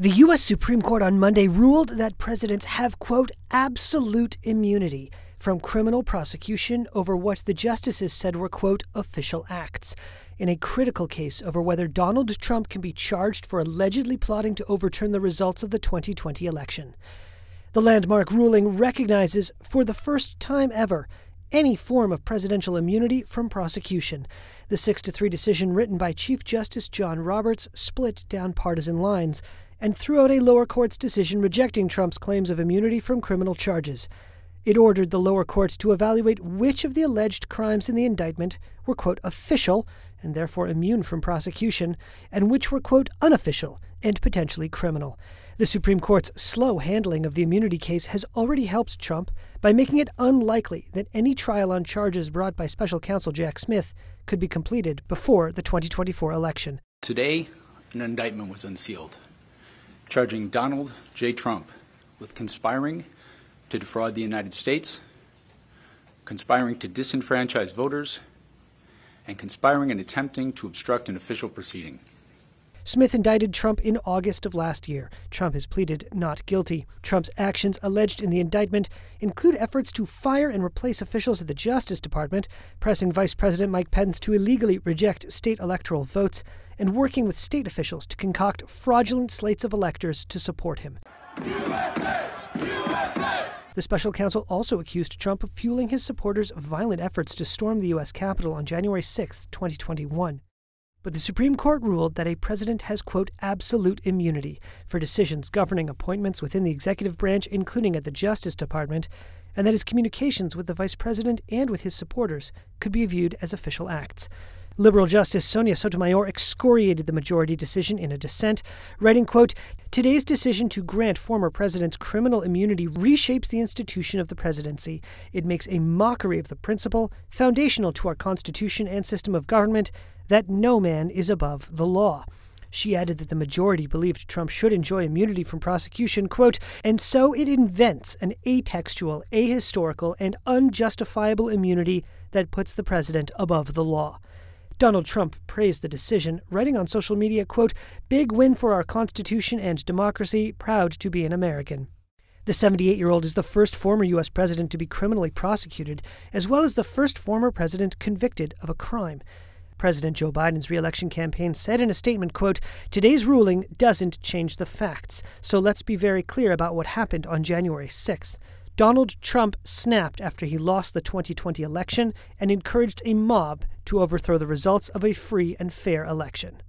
The U.S. Supreme Court on Monday ruled that presidents have, quote, absolute immunity from criminal prosecution over what the justices said were, quote, official acts, in a critical case over whether Donald Trump can be charged for allegedly plotting to overturn the results of the 2020 election. The landmark ruling recognizes, for the first time ever, any form of presidential immunity from prosecution. The 6 to 3 decision written by Chief Justice John Roberts split down partisan lines and threw out a lower court's decision rejecting Trump's claims of immunity from criminal charges. It ordered the lower court to evaluate which of the alleged crimes in the indictment were, quote, official and therefore immune from prosecution, and which were, quote, unofficial and potentially criminal. The Supreme Court's slow handling of the immunity case has already helped Trump by making it unlikely that any trial on charges brought by special counsel Jack Smith could be completed before the 2024 election. Today, an indictment was unsealed charging Donald J. Trump with conspiring to defraud the United States, conspiring to disenfranchise voters, and conspiring and attempting to obstruct an official proceeding. Smith indicted Trump in August of last year. Trump has pleaded not guilty. Trump's actions alleged in the indictment include efforts to fire and replace officials at the Justice Department, pressing Vice President Mike Pence to illegally reject state electoral votes, and working with state officials to concoct fraudulent slates of electors to support him. USA! USA! The special counsel also accused Trump of fueling his supporters' violent efforts to storm the U.S. Capitol on January 6, 2021. But the Supreme Court ruled that a president has, quote, absolute immunity for decisions governing appointments within the executive branch, including at the Justice Department, and that his communications with the vice president and with his supporters could be viewed as official acts. Liberal Justice Sonia Sotomayor excoriated the majority decision in a dissent, writing, quote, Today's decision to grant former presidents criminal immunity reshapes the institution of the presidency. It makes a mockery of the principle, foundational to our Constitution and system of government, that no man is above the law. She added that the majority believed Trump should enjoy immunity from prosecution, quote, and so it invents an atextual, ahistorical, and unjustifiable immunity that puts the president above the law. Donald Trump praised the decision, writing on social media, quote, Big win for our Constitution and democracy, proud to be an American. The 78 year old is the first former U.S. president to be criminally prosecuted, as well as the first former president convicted of a crime. President Joe Biden's reelection campaign said in a statement, quote, Today's ruling doesn't change the facts, so let's be very clear about what happened on January 6th. Donald Trump snapped after he lost the 2020 election and encouraged a mob to overthrow the results of a free and fair election.